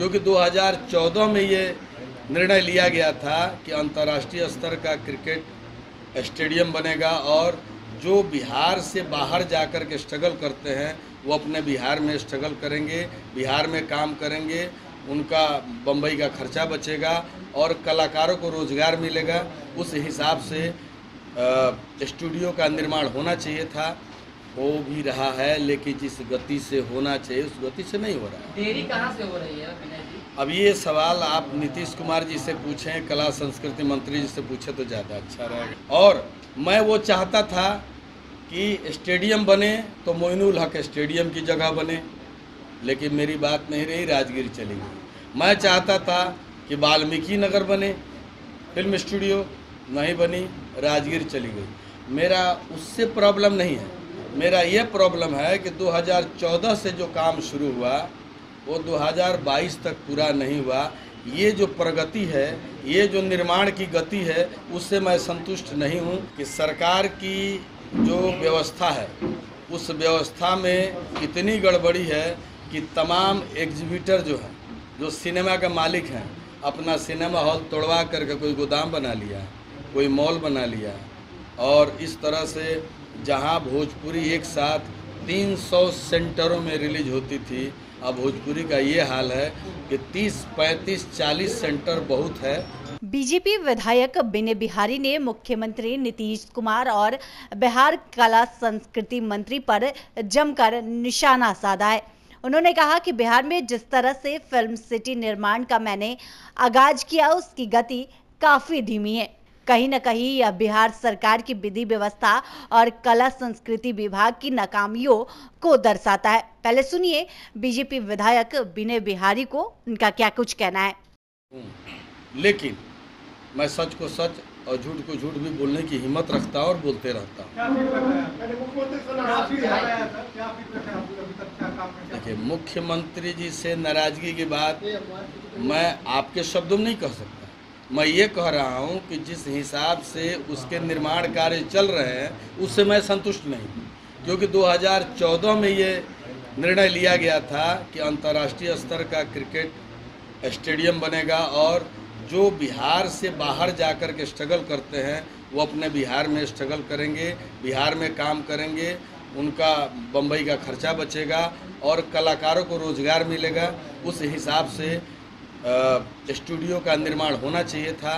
क्योंकि 2014 में ये निर्णय लिया गया था कि अंतर्राष्ट्रीय स्तर का क्रिकेट स्टेडियम बनेगा और जो बिहार से बाहर जाकर के स्ट्रगल करते हैं, वो अपने बिहार में स्ट्रगल करेंगे, बिहार में काम करेंगे, उनका बम्बई का खर्चा बचेगा और कलाकारों को रोज़गार मिलेगा। उस हिसाब से स्टूडियो का निर्माण होना चाहिए था। हो भी रहा है लेकिन जिस गति से होना चाहिए उस गति से नहीं हो रहा है। देरी कहाँ से हो रही है अब ये सवाल आप नीतीश कुमार जी से पूछें कला संस्कृति मंत्री जी से पूछें तो ज़्यादा अच्छा रहेगा। और मैं वो चाहता था कि स्टेडियम बने तो मोइनुल हक स्टेडियम की जगह बने लेकिन मेरी बात नहीं रही राजगीर चली गई। मैं चाहता था कि वाल्मीकि नगर बने फ़िल्म स्टूडियो नहीं बनी राजगीर चली गई। मेरा उससे प्रॉब्लम नहीं है। मेरा ये प्रॉब्लम है कि 2014 से जो काम शुरू हुआ, वो 2022 तक पूरा नहीं हुआ। ये जो प्रगति है, ये जो निर्माण की गति है, उससे मैं संतुष्ट नहीं हूँ कि सरकार की जो व्यवस्था है, उस व्यवस्था में इतनी गड़बड़ी है कि तमाम एग्जीबिटर जो हैं, जो सिनेमा के मालिक हैं, अपना सिनेमा हॉल तोड़वा करके कोई गोदाम बना लिया, कोई मॉल बना लिया, और इस तरह से जहाँ भोजपुरी एक साथ 300 सेंटरों में रिलीज़ होती थी। अब भोजपुरी का ये हाल है कि 30, 35, 40 सेंटर बहुत है। बीजेपी विधायक बिने बिहारी ने मुख्यमंत्री नीतीश कुमार और बिहार कला संस्कृति मंत्री पर जमकर निशाना साधा है। उन्होंने कहा कि बिहार में जिस तरह से फ़िल्म सिटी निर्माण का मैंने आगाज़ किया उसकी गति काफ़ी धीमी है। कहीं ना कहीं यह बिहार सरकार की विधि व्यवस्था और कला संस्कृति विभाग की नाकामियों को दर्शाता है। पहले सुनिए बीजेपी विधायक विनय बिहारी को उनका क्या कुछ कहना है। लेकिन मैं सच को सच और झूठ को झूठ भी बोलने की हिम्मत रखता और बोलते रहता हूँ। देखिए मुख्यमंत्री जी से नाराज़गी की बात मैं आपके शब्दों में नहीं कह सकता। मैं ये कह रहा हूँ कि जिस हिसाब से उसके निर्माण कार्य चल रहे हैं, उससे मैं संतुष्ट नहीं। क्योंकि 2014 में ये निर्णय लिया गया था कि अंतर्राष्ट्रीय स्तर का क्रिकेट स्टेडियम बनेगा और जो बिहार से बाहर जाकर के स्ट्रगल करते हैं, वो अपने बिहार में स्ट्रगल करेंगे, बिहार में काम करेंगे, उनका बम्बई का खर्चा बचेगा और कलाकारों को रोज़गार मिलेगा। उस हिसाब से स्टूडियो का निर्माण होना चाहिए था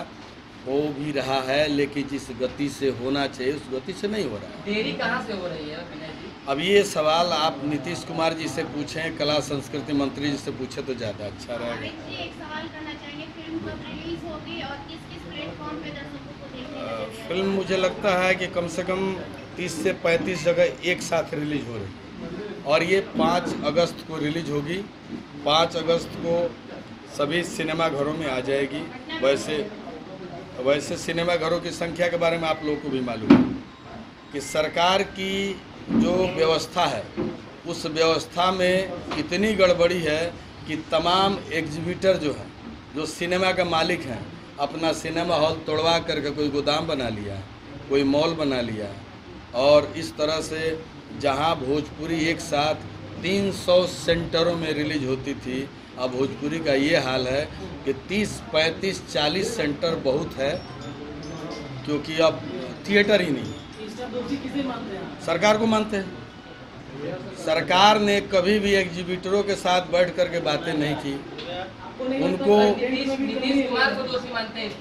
हो भी रहा है लेकिन जिस गति से होना चाहिए उस गति से नहीं हो रहा है। देरी कहाँ से हो रही है जी? अब ये सवाल आप नीतीश कुमार जी से पूछें कला संस्कृति मंत्री जी से पूछें तो ज़्यादा अच्छा रहेगा। आरिफ जी एक सवाल करना चाहेंगे फ़िल्म रिलीज़ होगी और किस किस प्लेटफॉर्म पे दर्शकों को देखने मिलेगा फ़िल्म मुझे लगता है कि कम से कम 30 से 35 जगह एक साथ रिलीज़ हो रही और ये 5 अगस्त को रिलीज़ होगी। 5 अगस्त को सभी सिनेमा घरों में आ जाएगी। वैसे वैसे सिनेमा घरों की संख्या के बारे में आप लोगों को भी मालूम है कि सरकार की जो व्यवस्था है, उस व्यवस्था में इतनी गड़बड़ी है कि तमाम एग्जीबिटर जो हैं, जो सिनेमा का मालिक हैं, अपना सिनेमा हॉल तोड़वा करके कोई गोदाम बना लिया, कोई मॉल बना लिया। और इस तरह से जहाँ भोजपुरी एक साथ 300 सेंटरों में रिलीज़ होती थी। अब भोजपुरी का ये हाल है कि 30, 35, 40 सेंटर बहुत है क्योंकि अब थिएटर ही नहीं सरकार को मानते हैं? सरकार ने कभी भी एग्जीबिटरों के साथ बैठ करके बातें नहीं की। उनको हैं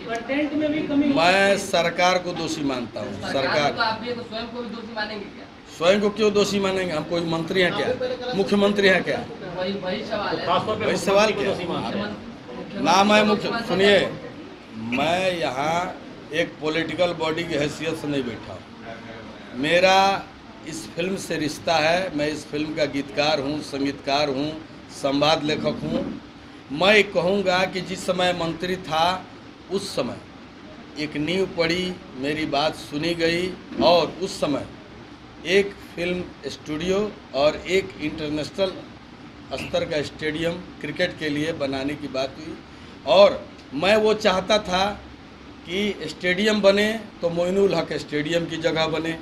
कंटेंट में भी कमी मैं सरकार को दोषी मानता हूँ सरकार तो सरकार आप भी तो स्वयं को दोषी मानेंगे क्या? स्वयं को क्यों दोषी मानेंगे? हम कोई मंत्री हैं क्या? मुख्यमंत्री हैं क्या? वही वही सवाल है। वही सवाल क्या? ना मैं मुख्य सुनिए मैं यहाँ एक पॉलिटिकल बॉडी की हैसियत से नहीं बैठा मेरा इस फ़िल्म से रिश्ता है मैं इस फ़िल्म का गीतकार हूँ संगीतकार हूँ संवाद लेखक हूँ। मैं कहूँगा कि जिस समय मंत्री था, उस समय एक नींव पड़ी, मेरी बात सुनी गई और उस समय एक फ़िल्म स्टूडियो और एक इंटरनेशनल स्तर का स्टेडियम क्रिकेट के लिए बनाने की बात हुई। और मैं वो चाहता था कि स्टेडियम बने तो मोइनुल हक स्टेडियम की जगह बने,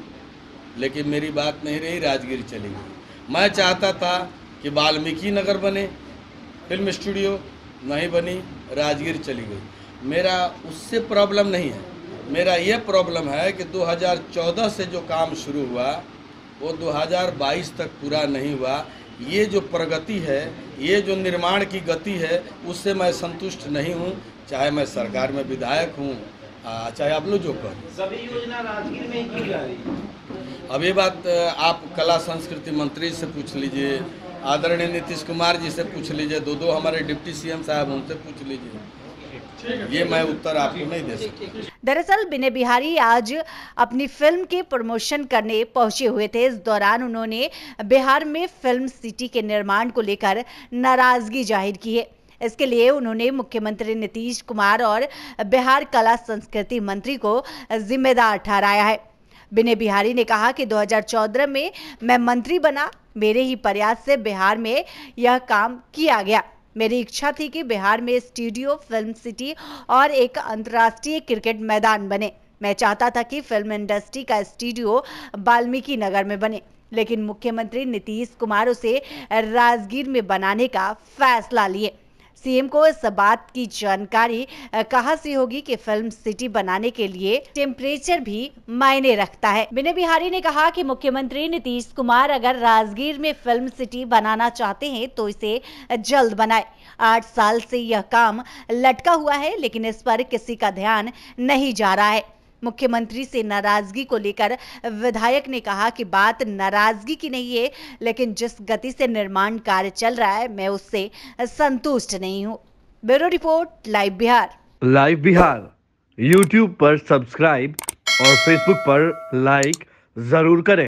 लेकिन मेरी बात नहीं रही, राजगीर चली गई। मैं चाहता था कि वाल्मीकि नगर बने फ़िल्म स्टूडियो नहीं बनी राजगीर चली गई। मेरा उससे प्रॉब्लम नहीं है। मेरा ये प्रॉब्लम है कि 2014 से जो काम शुरू हुआ वो 2022 तक पूरा नहीं हुआ। ये जो प्रगति है ये जो निर्माण की गति है उससे मैं संतुष्ट नहीं हूँ। चाहे मैं सरकार में विधायक हूँ चाहे आप लोग जो कहो सभी योजना राजगीर में ही की जा रही है? अब ये बात आप कला संस्कृति मंत्री से पूछ लीजिए। आदरणीय नीतीश कुमार जी से पूछ लीजिए दो दो हमारे डिप्टी सीएम साहब उनसे पूछ लीजिए। ये मैं उत्तर आपको नहीं दे सकता। दरअसल बिने बिहारी आज अपनी फ़िल्म के प्रमोशन करने पहुँचे हुए थे। इस दौरान उन्होंने बिहार में फ़िल्म सिटी के निर्माण को लेकर नाराज़गी ज़ाहिर की है। इसके लिए उन्होंने मुख्यमंत्री नीतीश कुमार और बिहार कला संस्कृति मंत्री को जिम्मेदार ठहराया है। बिने बिहारी ने कहा कि 2014 में मैं मंत्री बना मेरे ही प्रयास से बिहार में यह काम किया गया। मेरी इच्छा थी कि बिहार में स्टूडियो, फ़िल्म सिटी और एक अंतर्राष्ट्रीय क्रिकेट मैदान बने। मैं चाहता था कि फ़िल्म इंडस्ट्री का स्टूडियो वाल्मीकि नगर में बने, लेकिन मुख्यमंत्री नीतीश कुमार उसे राजगीर में बनाने का फैसला लिए। सीएम को इस बात की जानकारी कहाँ से होगी कि फ़िल्म सिटी बनाने के लिए टेम्परेचर भी मायने रखता है। विनय बिहारी ने कहा कि मुख्यमंत्री नीतीश कुमार अगर राजगीर में फ़िल्म सिटी बनाना चाहते हैं तो इसे जल्द बनाए। आठ साल से यह काम लटका हुआ है, लेकिन इस पर किसी का ध्यान नहीं जा रहा है। मुख्यमंत्री से नाराज़गी को लेकर विधायक ने कहा कि बात नाराज़गी की नहीं है, लेकिन जिस गति से निर्माण कार्य चल रहा है, मैं उससे संतुष्ट नहीं हूँ। Bureau report, live Bihar. Live Bihar, YouTube पर सब्सक्राइब और फेसबुक पर लाइक ज़रूर करें।